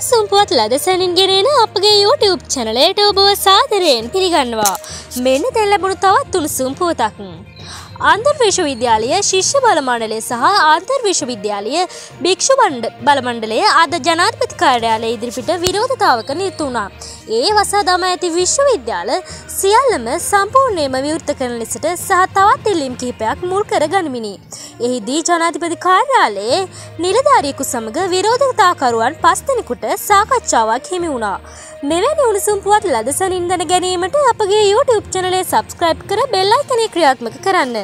උණුසුම් පුවත් ලදසැනින් ගෙනෙන අපගේ YouTube චැනලයට ඔබව සාදරයෙන් පිළිගන්නවා. මෙන්න දැන් ලැබුණු තවත් උණුසුම් පුවතක්. අන්තර් විශ්වවිද්‍යාලය ශිෂ්‍ය බලමණ්ඩලය සහ අන්තර් විශ්වවිද්‍යාලය භික්ෂු බලමණ්ඩලය අද ජනාධිපති කාර්යාලය ඉදිරිපිට විරෝධතාවක නිරත වුණා. ඒ වසා දමා ඇති විශ්වවිද්‍යාල සියල්ලම සම්පූර්ණයම විවෘත කරන ලෙසට සහ තවත් ඉල්ලීම් කිහිපයක් මුල් කර ගනිමිනි. එහිදී ජනාධිපති කාර්යාලයේ නිලධාරියෙකු සමග විරෝධතාකරුවන් පස් දෙනෙකුට සාකච්ඡාවක් හිමි වුණා. මෙවැනි උණුසුම් පුවත් ලදසනින් දැන ගැනීමට අපගේ YouTube චැනලේ සබස්ක්‍රයිබ් කර බෙල් අයිකනේ ක්‍රියාත්මක කරන්න.